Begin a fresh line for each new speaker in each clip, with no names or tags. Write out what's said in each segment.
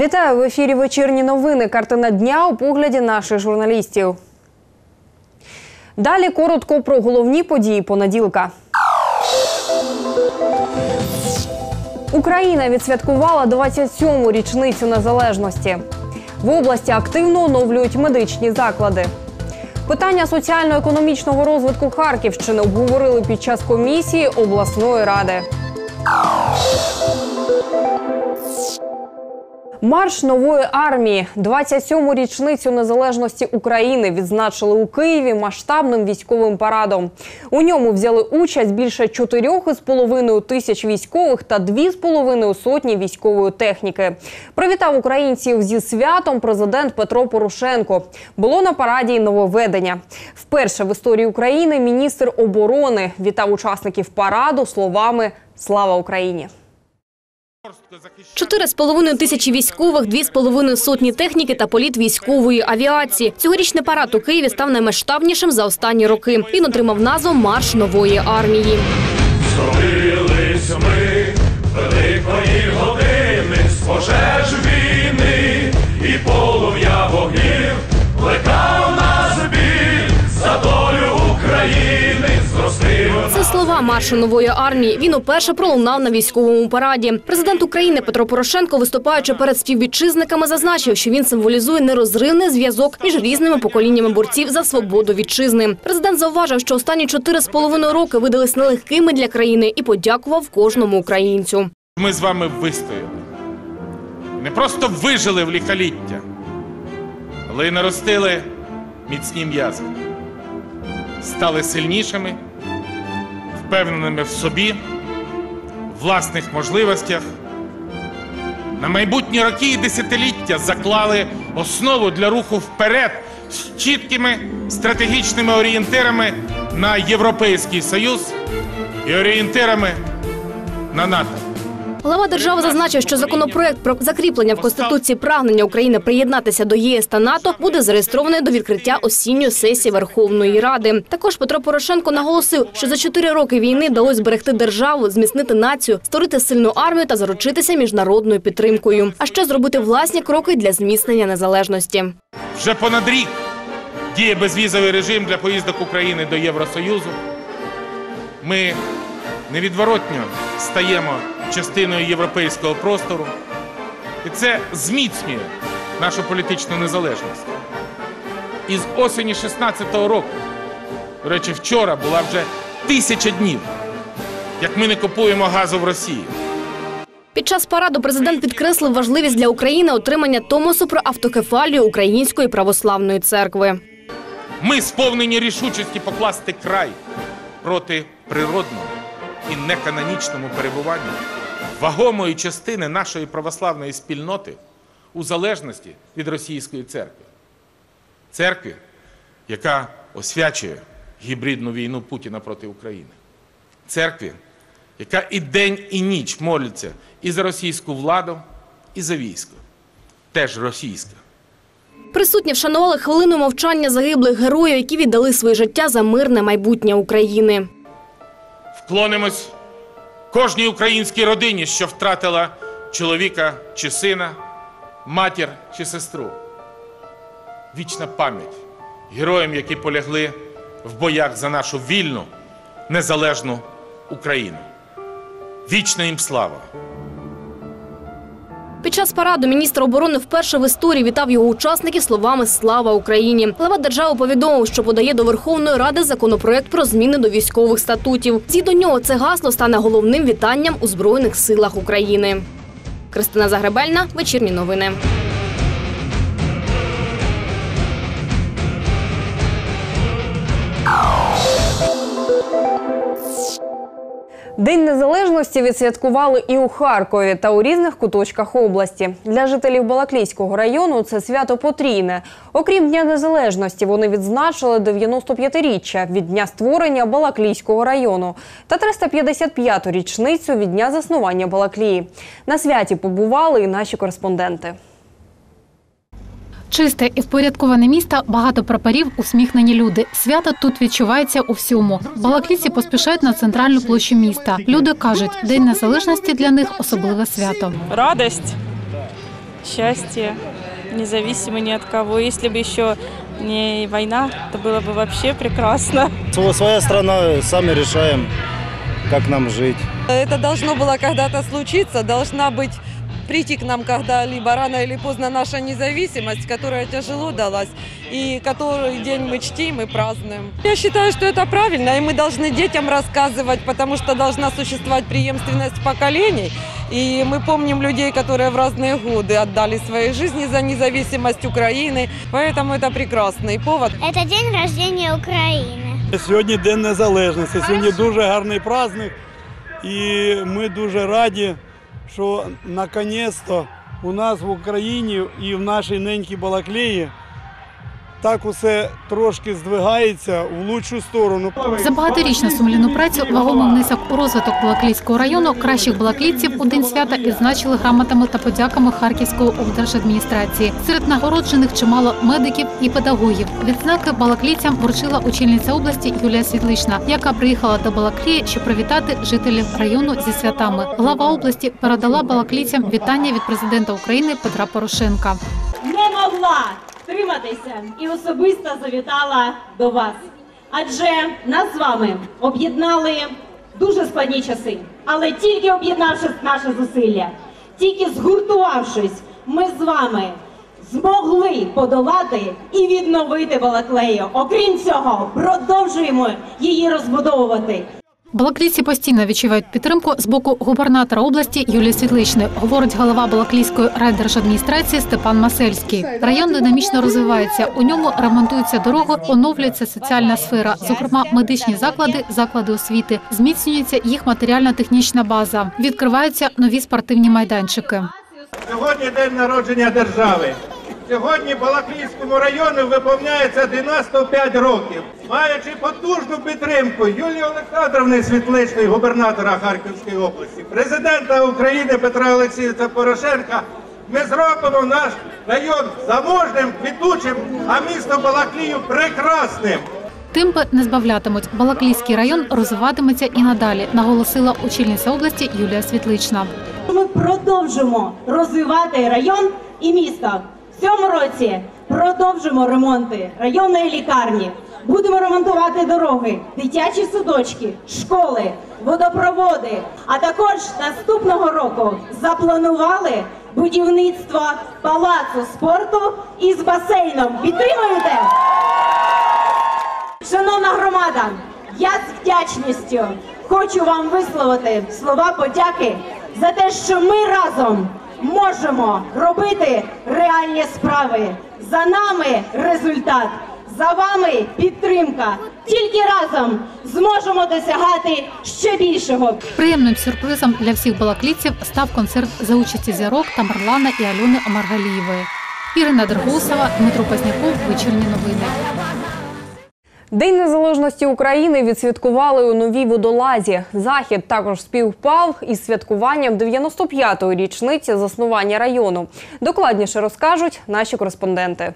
Вітаю в ефірі вечірні новини. Картина дня у погляді наших журналістів. Далі коротко про головні події понеділка. Україна відсвяткувала 27-му річницю незалежності. В області активно оновлюють медичні заклади. Питання соціально-економічного розвитку Харківщини обговорили під час комісії обласної ради. Марш нової армії 27-му річницю незалежності України відзначили у Києві масштабним військовим парадом. У ньому взяли участь більше 4,5 тисяч військових та 2,5 сотні військової техніки. Привітав українців зі святом президент Петро Порошенко. Було на параді й нововведення. Вперше в історії України міністр оборони вітав учасників параду словами Слава Україні.
Чотири з половиною тисячі військових, дві з половиною сотні техніки та політ військової авіації. Цьогорічний парад у Києві став наймасштабнішим за останні роки. Він отримав назву Марш нової армії.
Зробились ми великої години з пожеж війни і полум'я
слова маршу нової армії. Він уперше пролунав на військовому параді. Президент України Петро Порошенко, виступаючи перед співвітчизниками, зазначив, що він символізує нерозривний зв'язок між різними поколіннями борців за свободу вітчизни. Президент зауважив, що останні чотири з половиною роки видались нелегкими для країни і подякував кожному українцю.
Ми з вами вистояли. Не просто вижили в ліхоліття, але й наростили міцні м'язи. Стали сильнішими, впевненими в собі, власних можливостях. На майбутні роки і десятиліття заклали основу для руху вперед з чіткими стратегічними орієнтирами на Європейський Союз і орієнтирами на НАТО.
Глава держави зазначив, що законопроект про закріплення в конституції прагнення України приєднатися до ЄС та НАТО буде зареєстрований до відкриття осінньої сесії Верховної Ради. Також Петро Порошенко наголосив, що за чотири роки війни вдалося зберегти державу, зміцнити націю, створити сильну армію та заручитися міжнародною підтримкою, а ще зробити власні кроки для зміцнення незалежності.
Вже понад рік діє безвізовий режим для поїздок України до Євросоюзу. Ми невідворотньо стаємо частиною європейського простору, і це зміцнює нашу політичну незалежність. Із осені 16-го року, до речі, вчора була вже тисяча днів, як ми не купуємо газу в Росії.
Під час параду президент підкреслив важливість для України отримання Томосу про автокефалію Української православної церкви.
Ми сповнені рішучості покласти край проти природному і неканонічному перебуванню вагомої частини нашої православної спільноти у залежності від російської церкви. Церкви, яка освячує гібридну війну Путіна проти України. Церкві, яка і день, і ніч молиться і за російську владу, і за військо. Теж російське.
Присутні вшанували хвилину мовчання загиблих героїв, які віддали своє життя за мирне майбутнє України.
Вклонимось кожній українській родині, що втратила чоловіка чи сина, матір чи сестру. Вічна пам'ять героям, які полягли в боях за нашу вільну, незалежну Україну. Вічна їм слава!
Під час параду міністр оборони вперше в історії вітав його учасників словами Слава Україні. Глава держави повідомив, що подає до Верховної Ради законопроект про зміни до військових статутів. Згідно нього це гасло стане головним вітанням у Збройних силах України. Кристина Загребельна, вечірні новини.
День незалежності відсвяткували і у Харкові та у різних куточках області. Для жителів Балаклійського району це свято потрійне. Окрім Дня Незалежності, вони відзначили 95-річчя від дня створення Балаклійського району та 355-ту річницю від дня заснування Балаклії. На святі побували і наші кореспонденти.
Чисте і впорядковане місто, багато прапорів, усміхнені люди. Свято тут відчувається у всьому. Балаклійці поспішають на центральну площу міста. Люди кажуть, День Незалежності для них особливе свято.
радость, счастье, независимо ни от кого. Если бы еще не война, то было бы вообще прекрасно.
Сво- Своя страна, сами решаем, как нам жить.
Это должно было когда-то случиться, должна быть прийти к нам когда-либо рано или поздно наша независимость, которая тяжело далась, и который день мы чтим и празднуем. Я считаю, что это правильно, и мы должны детям рассказывать, потому что должна существовать преемственность поколений. И мы помним людей, которые в разные годы отдали свои жизни за независимость Украины, поэтому это прекрасный повод.
Это день рождения Украины.
Сьогодні День Незалежності. Сьогодні дуже гарний праздник. І ми дуже раді, Що наконець-то у нас в Україні і в нашій ненькій Балаклеї так усе трошки здвигається в лучшу сторону.
За багаторічну сумлінну працю вагомий внесок у розвиток Балаклійського району кращих балаклійців у день свята відзначили грамотами та подяками Харківської облдержадміністрації. Серед нагороджених чимало медиків і педагогів. Відзнаки балаклійцям вручила очільниця області Юлія Світлична, яка приїхала до Балаклії, щоб привітати жителів району зі святами. Глава області передала балаклійцям вітання від президента України Петра Порошенка.
не могла втриматися і особисто завітала до вас. Адже нас з вами об'єднали дуже складні часи. Але тільки об'єднавши наші зусилля, тільки згуртувавшись, ми з вами змогли подолати і відновити Балаклею. Окрім цього, продовжуємо її розбудовувати.
Балаклійці постійно відчувають підтримку з боку губернатора області Юлії Світличної, говорить голова Балаклійської райдержадміністрації Степан Масельський. Район динамічно розвивається. У ньому ремонтуються дороги, оновлюється соціальна сфера, зокрема медичні заклади, заклади освіти. Зміцнюється їх матеріально-технічна база. Відкриваються нові спортивні майданчики.
Сьогодні день народження держави. Сьогодні Балаклійському району виповняється 95 років. Маючи потужну підтримку Юлії Олександровни Світличної, губернатора Харківської області, президента України Петра Олексійовича Порошенка, ми зробимо наш район заможним, квітучим, а місто Балаклію прекрасним.
Темпи не збавлятимуть. Балаклійський район розвиватиметься і надалі, наголосила очільниця області Юлія Світлична.
Ми продовжимо розвивати район і місто. Цьому році продовжимо ремонти районної лікарні. Будемо ремонтувати дороги, дитячі садочки, школи, водопроводи. А також наступного року запланували будівництво палацу спорту із басейном. Підтримуєте? Шановна громада, я з вдячністю хочу вам висловити слова подяки за те, що ми разом можемо робити реальні справи. За нами результат, за вами підтримка. Тільки разом зможемо досягати ще більшого.
Приємним сюрпризом для всіх балаклійців став концерт за участі зірок Тамерлана і Альони Омаргалієвої. Ірина Дергусова, Дмитро Пазняков, вечірні новини.
День незалежності України відсвяткували у новій водолазі. Захід також співпав із святкуванням 95-ї річниці заснування району. Докладніше розкажуть наші кореспонденти.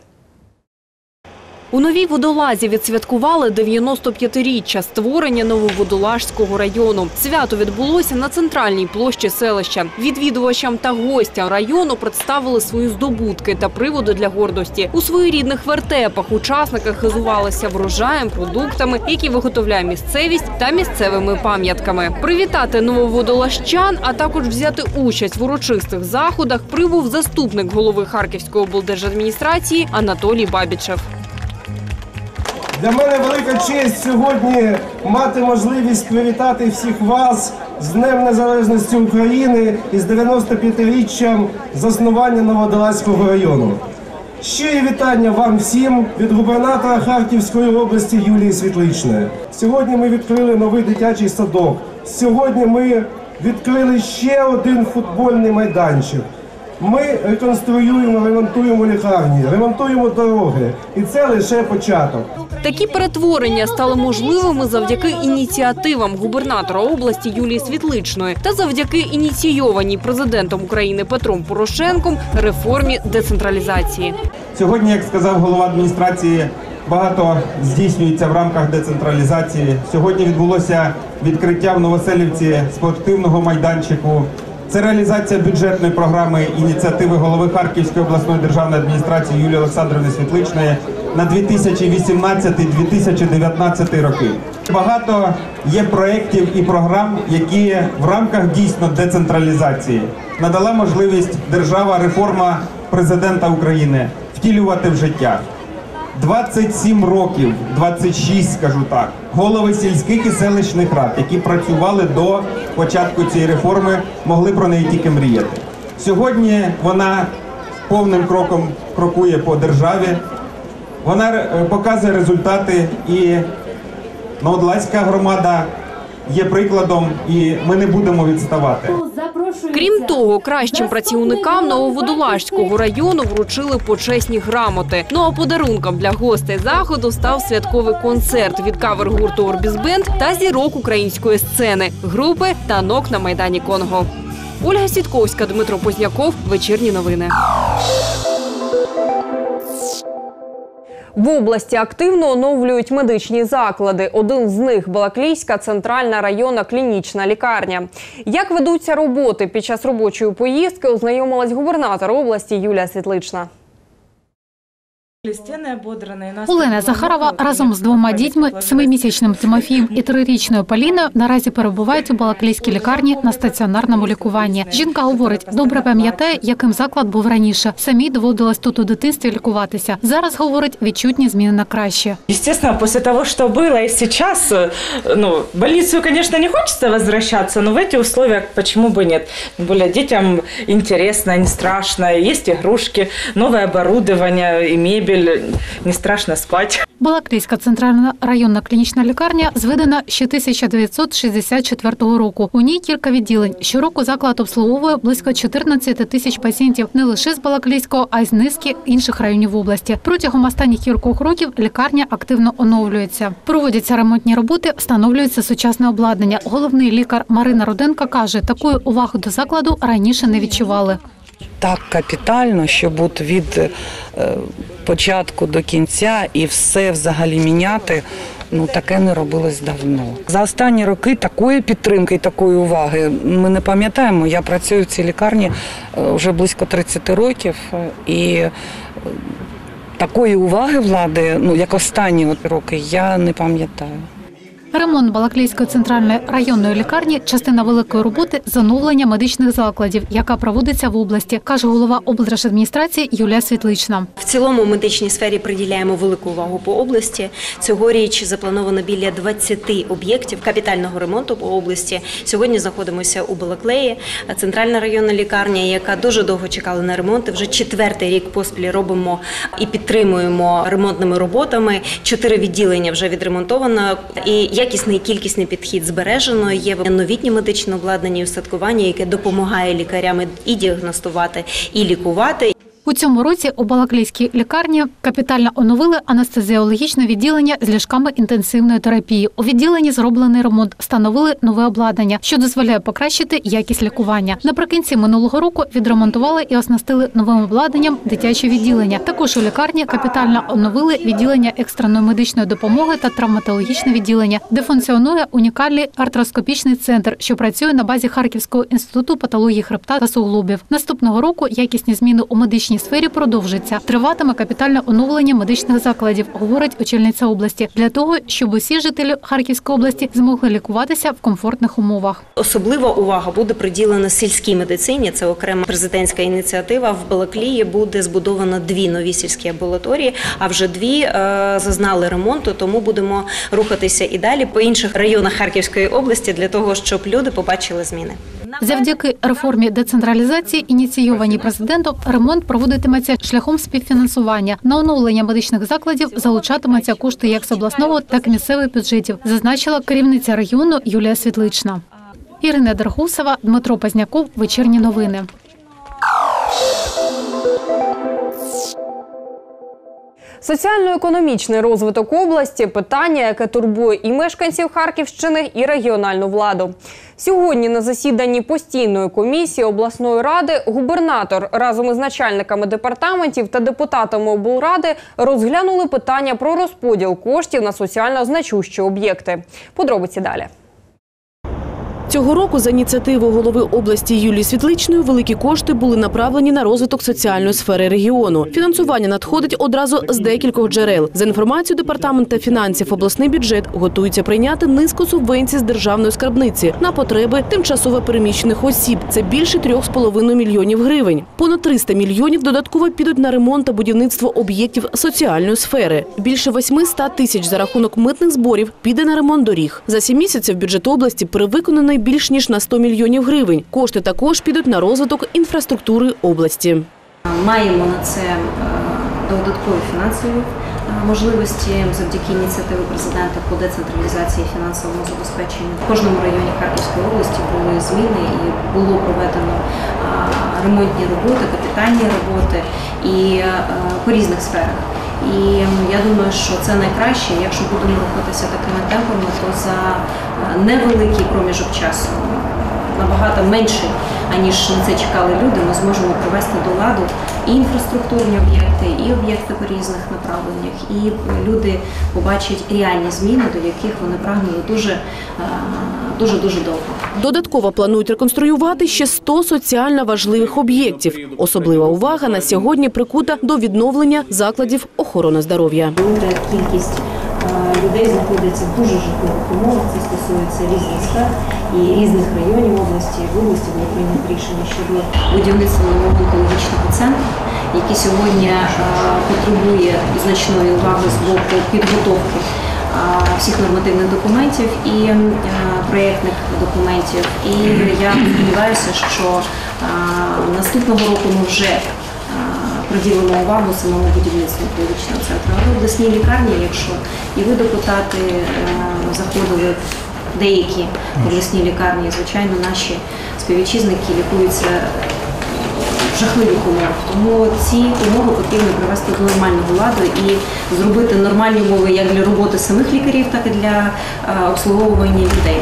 У новій водолазі відсвяткували 95-річчя створення Нововодолажського району. Свято відбулося на центральній площі селища. Відвідувачам та гостям району представили свої здобутки та приводи для гордості. У своєрідних вертепах учасники хизувалися врожаєм, продуктами, які виготовляє місцевість та місцевими пам'ятками. Привітати нововодолажчан, а також взяти участь в урочистих заходах прибув заступник голови Харківської облдержадміністрації Анатолій Бабічев.
Для мене велика честь сьогодні мати можливість привітати всіх вас з Днем Незалежності України і з 95-річчям заснування Новодолазького району. Щирі вітання вам всім від губернатора Харківської області Юлії Світличної. Сьогодні ми відкрили новий дитячий садок. Сьогодні ми відкрили ще один футбольний майданчик. Ми реконструюємо, ремонтуємо лікарні, ремонтуємо дороги, і це лише початок.
Такі перетворення стали можливими завдяки ініціативам губернатора області Юлії Світличної та завдяки ініційованій президентом України Петром Порошенком реформі децентралізації.
Сьогодні, як сказав голова адміністрації, багато здійснюється в рамках децентралізації. Сьогодні відбулося відкриття в Новоселівці спортивного майданчику. Це реалізація бюджетної програми ініціативи голови Харківської обласної державної адміністрації Юлії Олександрівни Світличної на 2018-2019 роки. Багато є проєктів і програм, які в рамках дійсно децентралізації надала можливість держава реформа президента України втілювати в життя. 27 років, 26, скажу так, голови сільських і селищних рад, які працювали до початку цієї реформи, могли про неї тільки мріяти. Сьогодні вона повним кроком крокує по державі. Вона е, показує результати, і Новодласька громада є прикладом, і ми не будемо відставати.
Крім того, кращим працівникам Нововодолажського району вручили почесні грамоти. Ну а подарунком для гостей заходу став святковий концерт від кавер-гурту Орбізбенд та зірок української сцени групи танок на майдані Конго. Ольга Сітковська, Дмитро Позняков. Вечірні новини. В області активно оновлюють медичні заклади. Один з них Балаклійська центральна районна клінічна лікарня. Як ведуться роботи під час робочої поїздки, ознайомилась губернатор області Юлія Світлична.
Олена Захарова разом з двома дітьми, семимісячним Тимофієм і трирічною Поліною, наразі перебувають у Балаклійській лікарні на стаціонарному лікуванні. Жінка говорить, добре пам'ятає, яким заклад був раніше. Самій доводилось тут у дитинстві лікуватися. Зараз говорить, відчутні зміни на краще.
Естественно, после того, что было и сейчас, э, ну, в больницу, конечно, не хочется возвращаться, но в эти условия почему бы нет? Тем более детям интересно, не страшно, есть игрушки, новое оборудование и мебель, не страшно спать.
Балаклійська центральна районна клінічна лікарня зведена ще 1964 року. У ній кілька відділень. Щороку заклад обслуговує близько 14 тисяч пацієнтів не лише з Балаклійського, а й з низки інших районів області. Протягом останніх кількох років лікарня активно оновлюється. Проводяться ремонтні роботи, встановлюється сучасне обладнання. Головний лікар Марина Руденко каже, такої уваги до закладу раніше не відчували.
Так капітально, щоб от від е, початку до кінця і все взагалі міняти. Ну таке не робилось давно. За останні роки такої підтримки і такої уваги ми не пам'ятаємо. Я працюю в цій лікарні е, вже близько 30 років, е, і такої уваги влади, ну як останні роки, я не пам'ятаю.
Ремонт Балаклійської центральної районної лікарні частина великої роботи з оновлення медичних закладів, яка проводиться в області, каже голова облдержадміністрації Юлія Світлична.
В цілому медичній сфері приділяємо велику увагу по області. Цьогоріч заплановано біля 20 об'єктів капітального ремонту по області. Сьогодні знаходимося у Балаклеї, центральна районна лікарня, яка дуже довго чекала на ремонт. Вже четвертий рік поспіль робимо і підтримуємо ремонтними роботами. Чотири відділення вже відремонтовано. І якісний і кількісний підхід збережено. Є новітнє медичне обладнання і устаткування, яке допомагає лікарям і діагностувати, і лікувати.
У цьому році у Балаклійській лікарні капітально оновили анестезіологічне відділення з ліжками інтенсивної терапії. У відділенні зроблений ремонт, встановили нове обладнання, що дозволяє покращити якість лікування. Наприкінці минулого року відремонтували і оснастили новим обладнанням дитяче відділення. Також у лікарні капітально оновили відділення екстреної медичної допомоги та травматологічне відділення, де функціонує унікальний артроскопічний центр, що працює на базі Харківського інституту патології хребта та суглобів. Наступного року якісні зміни у медичній сфері продовжаться. Триватиме капітальне оновлення медичних закладів, говорить очільниця області, для того, щоб усі жителі Харківської області змогли лікуватися в комфортних умовах.
Особлива увага буде приділена сільській медицині. Це окрема президентська ініціатива. В Балаклії буде збудовано дві нові сільські амбулаторії, а вже дві е, зазнали ремонту. Тому будемо рухатися і далі по інших районах Харківської області для того, щоб люди побачили зміни.
Завдяки реформі децентралізації, ініційованій президентом, ремонт проводитиметься шляхом співфінансування. На оновлення медичних закладів залучатимуться кошти як з обласного, так і місцевих бюджетів, зазначила керівниця регіону Юлія Світлична. Ірина Дергусова, Дмитро Пазняков. Вечірні новини.
Соціально-економічний розвиток області питання, яке турбує і мешканців Харківщини, і регіональну владу. Сьогодні на засіданні постійної комісії обласної ради губернатор разом із начальниками департаментів та депутатами облради розглянули питання про розподіл коштів на соціально значущі об'єкти. Подробиці далі.
Цього року за ініціативою голови області Юлії Світличної великі кошти були направлені на розвиток соціальної сфери регіону. Фінансування надходить одразу з декількох джерел. За інформацією департамента фінансів, обласний бюджет готується прийняти низку субвенцій з державної скарбниці на потреби тимчасово переміщених осіб. Це більше 3,5 мільйонів гривень. Понад 300 мільйонів додатково підуть на ремонт та будівництво об'єктів соціальної сфери. Більше 800 тисяч за рахунок митних зборів піде на ремонт доріг. За сім місяців бюджет області перевиконаний більш ніж на 100 мільйонів гривень. Кошти також підуть на розвиток інфраструктури області.
Маємо на це е, додаткові фінансові е, можливості завдяки ініціативи президента по децентралізації фінансового забезпечення. В кожному районі Харківської області були зміни і було проведено е, ремонтні роботи, капітальні роботи і по різних сферах. І я думаю, що це найкраще. Якщо будемо рухатися такими темпами, то за е, невеликий проміжок часу набагато менший, аніж на це чекали люди, ми зможемо привести до ладу і інфраструктурні об'єкти, і об'єкти по різних направленнях. І люди побачать реальні зміни, до яких вони прагнули дуже е, дуже дуже довго.
Додатково планують реконструювати ще 100 соціально важливих об'єктів. Особлива увага на сьогодні прикута до відновлення закладів охорони здоров'я.
Кількість людей знаходиться в дуже жахливих умовах. Це стосується різних сфер і різних районів області. В області було прийнято рішення щодо будівництва нового онкологічного центру, який сьогодні е, потребує значної уваги з боку підготовки е, всіх нормативних документів і е, проєктних документів. І я сподіваюся, що е, наступного року ми вже приділимо увагу самому будівництву онкологічного центру. Але в обласній лікарні, якщо і ви депутати е, заходили деякі обласні лікарні, звичайно, наші співвітчизники лікуються в жахливих умовах. Тому ці умови потрібно привести до нормального ладу і зробити нормальні умови як для роботи самих лікарів, так і для е, обслуговування людей.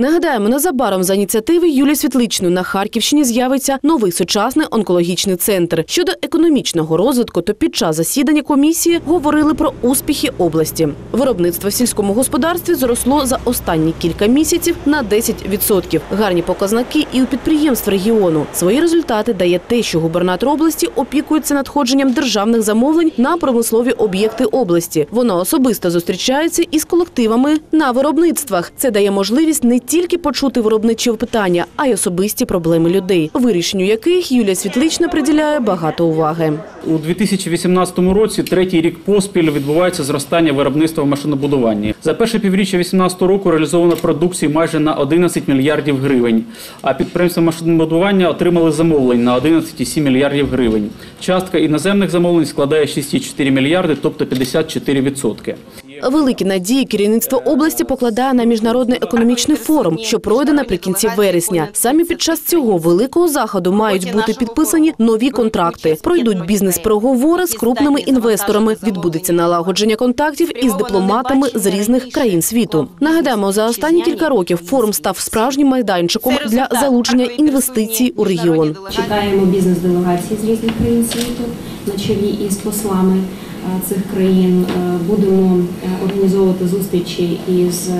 Нагадаємо, незабаром за ініціативи Юлії Світличної на Харківщині з'явиться новий сучасний онкологічний центр. Щодо економічного розвитку, то під час засідання комісії говорили про успіхи області. Виробництво в сільському господарстві зросло за останні кілька місяців на 10%. Гарні показники і у підприємств регіону. Свої результати дає те, що губернатор області опікується надходженням державних замовлень на промислові об'єкти області. Вона особисто зустрічається із колективами на виробництвах. Це дає можливість не тільки почути виробничі питання, а й особисті проблеми людей, вирішенню яких Юлія Світлична приділяє багато уваги.
У 2018 році, третій рік поспіль, відбувається зростання виробництва в машинобудуванні. За перше півріччя 2018 року реалізовано продукції майже на 11 мільярдів гривень, а підприємства машинобудування отримали замовлень на 11,7 мільярдів гривень. Частка іноземних замовлень складає 6,4 мільярди, тобто 54%.
Великі надії керівництво області покладає на міжнародний економічний форум, що пройде наприкінці вересня. Саме під час цього великого заходу мають бути підписані нові контракти. Пройдуть бізнес-переговори з крупними інвесторами. Відбудеться налагодження контактів із дипломатами з різних країн світу. Нагадаємо, за останні кілька років форум став справжнім майданчиком для залучення інвестицій у регіон.
Чекаємо бізнес-делегації з різних країн світу на чолі із послами цих країн. Е, Будемо е, організовувати зустрічі із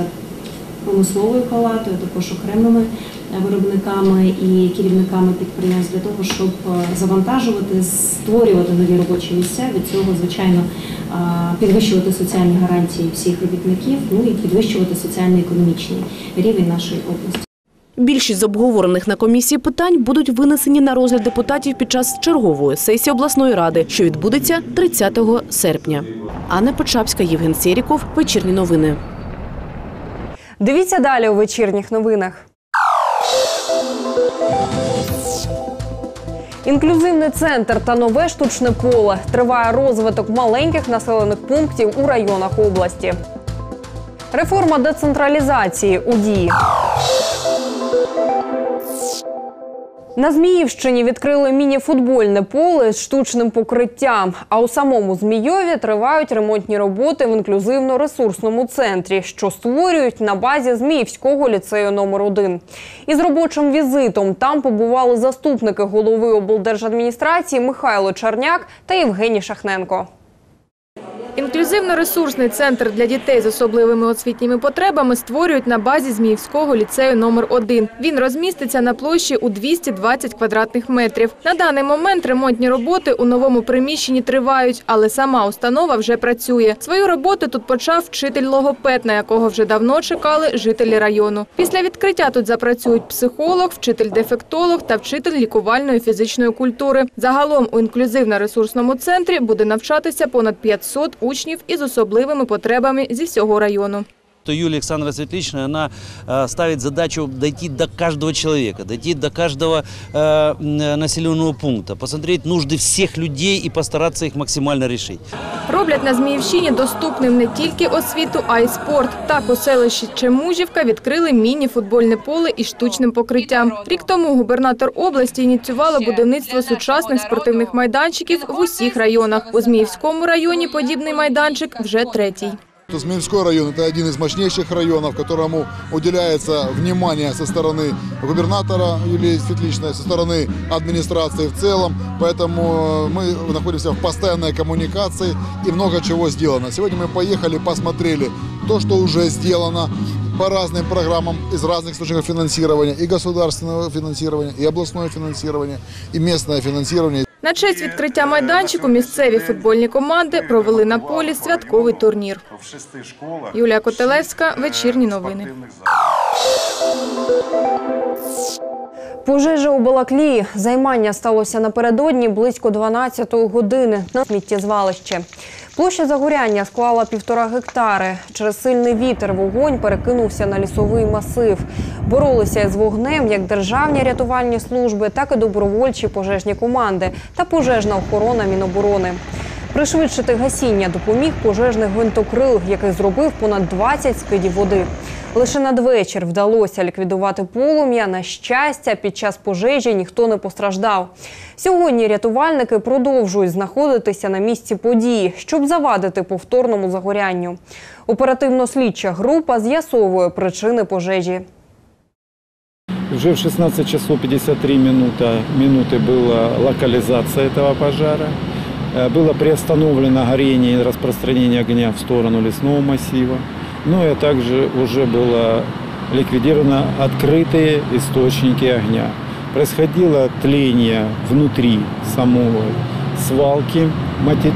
промисловою палатою, також окремими е, виробниками і керівниками підприємств для того, щоб е, завантажувати, створювати нові робочі місця. Від цього, звичайно, е, підвищувати соціальні гарантії всіх робітників, ну і підвищувати соціально-економічний рівень нашої області.
Більшість з обговорених на комісії питань будуть винесені на розгляд депутатів під час чергової сесії обласної ради, що відбудеться 30 серпня. Анна Почапська, Євген Сєріков. Вечірні новини.
Дивіться далі у вечірніх новинах. Інклюзивний центр та нове штучне поле триває розвиток маленьких населених пунктів у районах області. Реформа децентралізації у дії. На Зміївщині відкрили міні-футбольне поле з штучним покриттям. А у самому Змійові тривають ремонтні роботи в інклюзивно-ресурсному центрі, що створюють на базі Зміївського ліцею номер 1 Із робочим візитом там побували заступники голови облдержадміністрації Михайло Черняк та Євгеній Шахненко.
Інклюзивно-ресурсний центр для дітей з особливими освітніми потребами створюють на базі Зміївського ліцею номер 1 Він розміститься на площі у 220 квадратних метрів. На даний момент ремонтні роботи у новому приміщенні тривають, але сама установа вже працює. Свою роботу тут почав вчитель логопед, на якого вже давно чекали жителі району. Після відкриття тут запрацюють психолог, вчитель-дефектолог та вчитель лікувальної фізичної культури. Загалом у інклюзивно-ресурсному центрі буде навчатися понад 500 учнів із особливими потребами зі всього району
то Юлия Александровна Светличная, она э, ставит задачу дойти до каждого человека, дойти до каждого э, м, населенного пункта, посмотреть нужды всех людей и постараться их максимально решить.
Роблять на Зміївщині доступним не тільки освіту, а й спорт. Так у селищі Чемужівка відкрили міні-футбольне поле із штучним покриттям. Рік тому губернатор області ініціювала будівництво сучасних спортивних майданчиків в усіх районах. У Зміївському районі подібний майданчик вже третій.
Змеевской район – это один из мощнейших районов, которому уделяется внимание со стороны губернатора Юлии Светличной, со стороны администрации в целом. Поэтому э, мы находимся в постоянной коммуникации и много чего сделано. Сегодня мы поехали, посмотрели то, что уже сделано по разным программам из разных источников финансирования, и государственного финансирования, и областное финансирование, и местное финансирование.
На честь відкриття майданчику місцеві футбольні команди провели на полі святковий турнір. Юлія Котелевська, вечірні новини.
Пожежа у Балаклії. Займання сталося напередодні близько 12-ї години на сміттєзвалище. Площа загоряння склала півтора гектари. Через сильний вітер вогонь перекинувся на лісовий масив. Боролися із вогнем як державні рятувальні служби, так і добровольчі пожежні команди та пожежна охорона Міноборони. Пришвидшити гасіння допоміг пожежний гвинтокрил, який зробив понад 20 скидів води. Лише надвечір вдалося ліквідувати полум'я. На щастя, під час пожежі ніхто не постраждав. Сьогодні рятувальники продовжують знаходитися на місці події, щоб завадити повторному загорянню. Оперативно-слідча група з'ясовує причини пожежі.
Уже в 16 часов 53 минута, минуты была локализация этого пожара. Э, Было приостановлено горение и распространение огня в сторону лесного массива. Ну и также уже было ликвидировано открытые источники огня. Происходило тление внутри самой свалки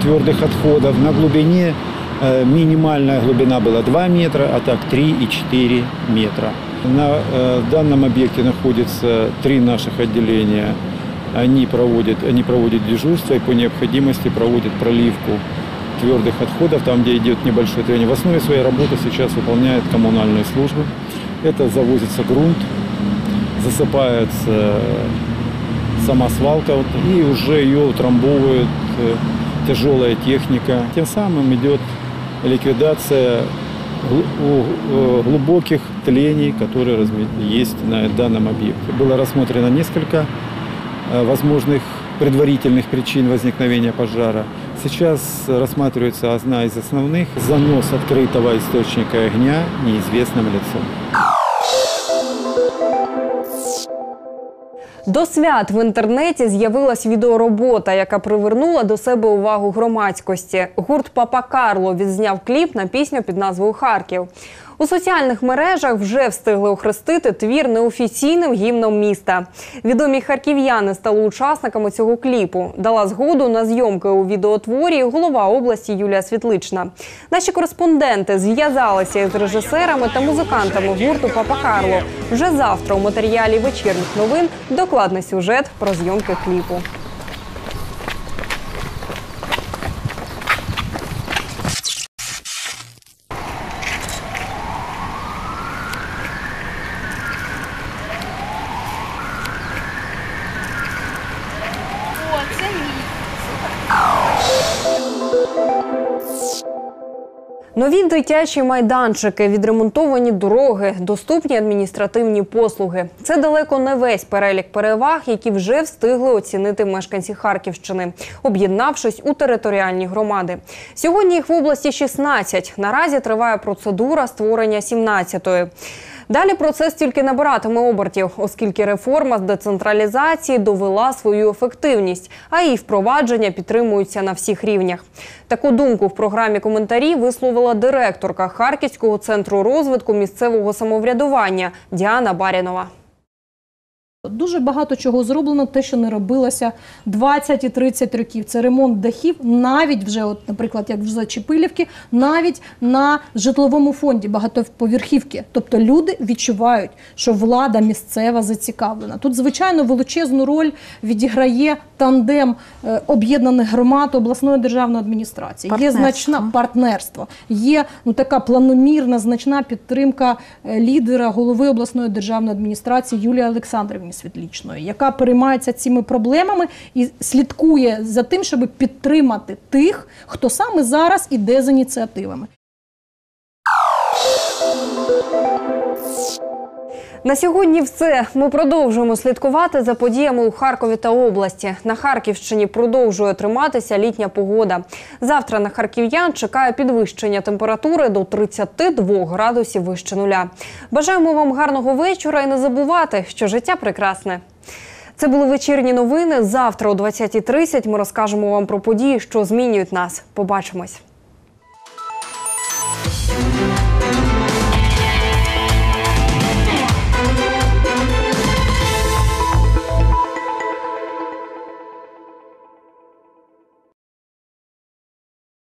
твердых отходов. На глубине, э, минимальная глубина была 2 метра, а так 3,4 метра. На э, данном объекте находится три наших отделения. Они проводят, они проводят дежурство и по необходимости проводят проливку твердых отходов, там, где идет небольшое трение. В основе своей работы сейчас выполняет коммунальные службы. Это завозится грунт, засыпается сама свалка, и уже ее утрамбовывает э, тяжелая техника. Тем самым идет ликвидация э, глубоких тлений, которые есть на данном объекте. Было рассмотрено несколько э, возможных предварительных причин возникновения пожара. Сейчас рассматривается одна из основных – занос открытого источника огня неизвестным лицом.
До свят в інтернеті з'явилась відеоробота, яка привернула до себе увагу громадськості. Гурт Папа Карло відзняв кліп на пісню під назвою Харків. У соціальних мережах вже встигли охрестити твір неофіційним гімном міста. Відомі харків'яни стали учасниками цього кліпу. Дала згоду на зйомки у відеотворі голова області Юлія Світлична. Наші кореспонденти зв'язалися із режисерами та музикантами гурту Папа Карло. Вже завтра у матеріалі вечірніх новин докладний сюжет про зйомки кліпу. Дитячі майданчики, відремонтовані дороги, доступні адміністративні послуги. Це далеко не весь перелік переваг, які вже встигли оцінити мешканці Харківщини, об'єднавшись у територіальні громади. Сьогодні їх в області 16. Наразі триває процедура створення 17-ї. Далі процес тільки набиратиме обертів, оскільки реформа з децентралізації довела свою ефективність, а її впровадження підтримуються на всіх рівнях. Таку думку в програмі коментарі висловила директорка Харківського центру розвитку місцевого самоврядування Діана Барінова.
Дуже багато чого зроблено, те, що не робилося 20 і 30 років. Це ремонт дахів, навіть вже, от, наприклад, як в Зачепилівки, навіть на житловому фонді багатоповерхівки. Тобто люди відчувають, що влада місцева зацікавлена. Тут, звичайно, величезну роль відіграє тандем е, об'єднаних громад обласної державної адміністрації. Є значна партнерство, є ну така планомірна, значна підтримка е, лідера голови обласної державної адміністрації Юлії Олександрівні Світлічної, яка переймається цими проблемами і слідкує за тим, щоб підтримати тих, хто саме зараз іде з ініціативами.
На сьогодні все. Ми продовжуємо слідкувати за подіями у Харкові та області. На Харківщині продовжує триматися літня погода. Завтра на харків'ян чекає підвищення температури до 32 градусів вище нуля. Бажаємо вам гарного вечора і не забувати, що життя прекрасне. Це були вечірні новини. Завтра о 20.30 ми розкажемо вам про події, що змінюють нас. Побачимось.